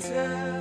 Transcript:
time.